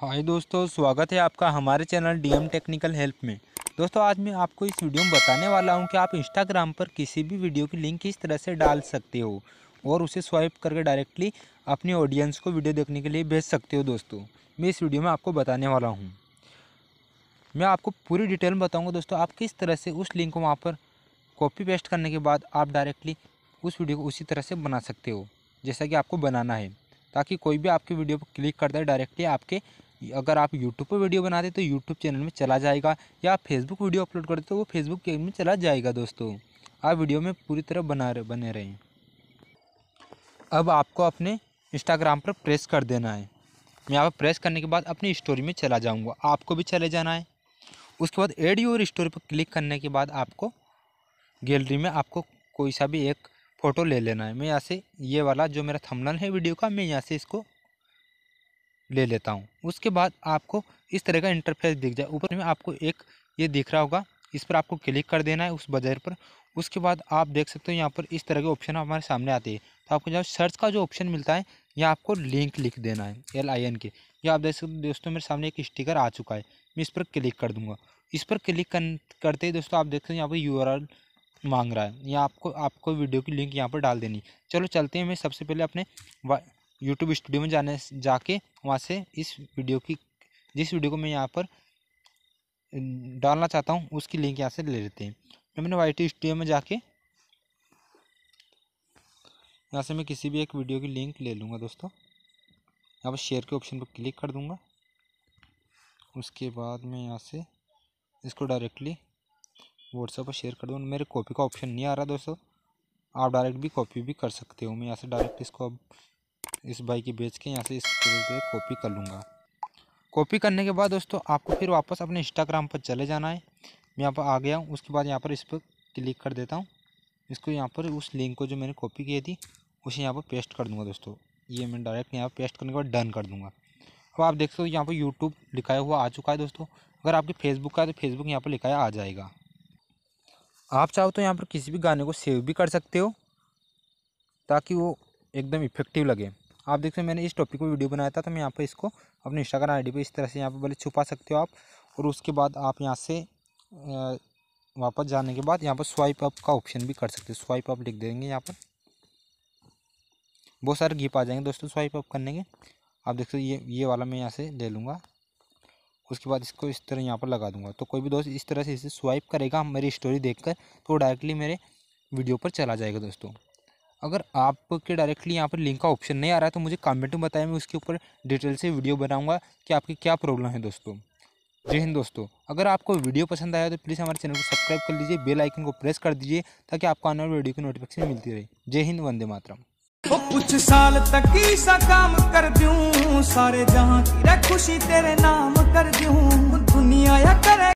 हाय दोस्तों, स्वागत है आपका हमारे चैनल डीएम टेक्निकल हेल्प में। दोस्तों, आज मैं आपको इस वीडियो में बताने वाला हूँ कि आप इंस्टाग्राम पर किसी भी वीडियो की लिंक किस तरह से डाल सकते हो और उसे स्वाइप करके डायरेक्टली अपनी ऑडियंस को वीडियो देखने के लिए भेज सकते हो दोस्तों। मैं इस वीडियो में आपको बताने वाला हूँ। मैं आपको पूरी डिटेल में बताऊँगा दोस्तों, आप किस तरह से उस लिंक को वहाँ पर कॉपी पेस्ट करने के बाद आप डायरेक्टली उस वीडियो को उसी तरह से बना सकते हो, जैसा कि आपको बनाना है, ताकि कोई भी आपकी वीडियो पर क्लिक करता है, डायरेक्टली आपके अगर आप यूट्यूब पर वीडियो बनाते तो यूट्यूब चैनल में चला जाएगा, या आप फेसबुक वीडियो अपलोड करते तो वो फेसबुक चैनल में चला जाएगा दोस्तों। आप वीडियो में पूरी तरह बना रहे, बने रहें। अब आपको अपने इंस्टाग्राम पर प्रेस कर देना है। मैं यहाँ पर प्रेस करने के बाद अपनी स्टोरी में चला जाऊँगा। आपको भी चले जाना है। उसके बाद एड योर स्टोरी पर क्लिक करने के बाद आपको गैलरी में आपको कोई सा भी एक फ़ोटो ले लेना है। मैं यहाँ से ये वाला जो मेरा थंबनेल है वीडियो का, मैं यहाँ से इसको ले लेता हूँ। उसके बाद आपको इस तरह का इंटरफेस दिख जाए। ऊपर में आपको एक ये दिख रहा होगा, इस पर आपको क्लिक कर देना है उस बजर पर। उसके बाद आप देख सकते हो यहाँ पर इस तरह के ऑप्शन हमारे सामने आते हैं। तो आपको जब सर्च का जो ऑप्शन मिलता है, यहाँ आपको लिंक लिख देना है एल आई एन के। या आप देख सकते हो दोस्तों, मेरे सामने एक स्टिकर आ चुका है। मैं इस पर क्लिक कर दूँगा। इस पर क्लिक करते ही दोस्तों आप देख सकते हो यहाँ पर यू आर मांग रहा है। या आपको आपको वीडियो की लिंक यहाँ पर डाल देनी चलो चलते हैं, मैं सबसे पहले अपने यूट्यूब स्टूडियो में जाने, जाके वहाँ से इस वीडियो की, जिस वीडियो को मैं यहाँ पर डालना चाहता हूँ, उसकी लिंक यहाँ से ले लेते हैं। तो मैंने वाई टी स्टूडियो में जाके, यहाँ से मैं किसी भी एक वीडियो की लिंक ले लूँगा दोस्तों। यहाँ पर शेयर के ऑप्शन पर क्लिक कर दूँगा। उसके बाद मैं यहाँ से इसको डायरेक्टली व्हाट्सएप पर शेयर कर दूँगा। मेरे कॉपी का ऑप्शन नहीं आ रहा दोस्तों। आप डायरेक्ट भी कॉपी भी कर सकते हो। मैं यहाँ से डायरेक्ट इसको अब इस बाइक की बेच के यहाँ से इस कॉपी कर लूँगा। कॉपी करने के बाद दोस्तों, आपको फिर वापस अपने इंस्टाग्राम पर चले जाना है। मैं यहाँ पर आ गया हूँ, उसके बाद यहाँ पर इस पर क्लिक कर देता हूँ। इसको यहाँ पर, उस लिंक को जो मैंने कॉपी की थी, उसे यहाँ पर पेस्ट कर दूँगा दोस्तों। ये मैं डायरेक्ट यहाँ पर पेस्ट करने के बाद डन कर दूँगा। अब आप देख सकते हो, यहाँ पर यूट्यूब लिखाया हुआ आ चुका है दोस्तों। अगर आपके फेसबुक का है तो फेसबुक यहाँ पर लिखाया आ जाएगा। आप चाहो तो यहाँ पर किसी भी गाने को सेव भी कर सकते हो, ताकि वो एकदम इफ़ेक्टिव लगे। आप देखते हैं, मैंने इस टॉपिक पर वीडियो बनाया था तो मैं यहाँ पर इसको अपने इंस्टाग्राम आईडी पे इस तरह से यहाँ पर भले छुपा सकते हो आप। और उसके बाद आप यहाँ से वापस जाने के बाद यहाँ पर स्वाइप अप का ऑप्शन भी कर सकते हो। स्वाइप अप लिख देंगे यहाँ पर। बहुत सारे गिप आ जाएँगे दोस्तों स्वाइप अप करने के। आप देख सकते ये ये वाला मैं यहाँ से ले लूँगा। उसके बाद इसको इस तरह यहाँ पर लगा दूँगा। तो कोई भी दोस्त इस तरह से इसे स्वाइप करेगा, मेरी स्टोरी देखकर तो डायरेक्टली मेरे वीडियो पर चला जाएगा दोस्तों। अगर आपके डायरेक्टली यहाँ पर लिंक का ऑप्शन नहीं आ रहा है तो मुझे कमेंट में बताएँ, मैं उसके ऊपर डिटेल से वीडियो बनाऊँगा कि आपकी क्या प्रॉब्लम है दोस्तों। जय हिंद दोस्तों। अगर आपको वीडियो पसंद आया तो प्लीज़ हमारे चैनल को सब्सक्राइब कर लीजिए बेल आइकन को प्रेस कर दीजिए, ताकि आपको आने वाली वीडियो की नोटिफिकेशन मिलती रहे। जय हिंद, वंदे मातरम। कुछ साल तक सा काम कर दूँ, सारे जहाँ की खुशी तेरे नाम कर दूँ, दुनिया या करे